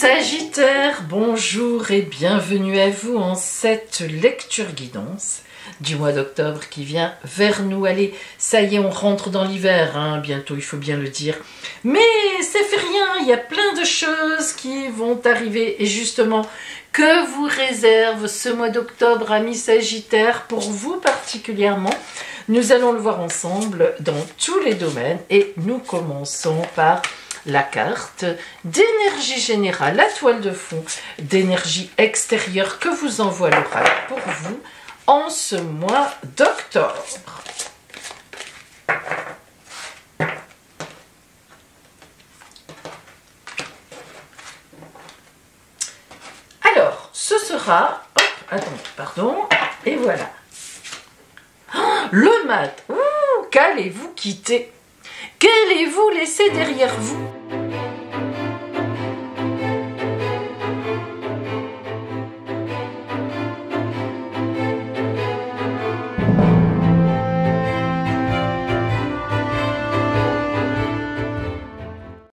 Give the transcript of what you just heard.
Sagittaire, bonjour et bienvenue à vous en cette lecture guidance du mois d'octobre qui vient vers nous. Allez, ça y est, on rentre dans l'hiver, hein, bientôt, il faut bien le dire. Mais ça fait rien, il y a plein de choses qui vont arriver. Et justement, que vous réserve ce mois d'octobre, amis Sagittaire, pour vous particulièrement? Nous allons le voir ensemble dans tous les domaines et nous commençons par la carte d'énergie générale, la toile de fond d'énergie extérieure que vous envoie l'oracle pour vous en ce mois d'octobre. Alors, ce sera... Hop, attends, pardon. Et voilà. Ah, le mat. Qu'allez-vous quitter? Qu'allez-vous laisser derrière vous?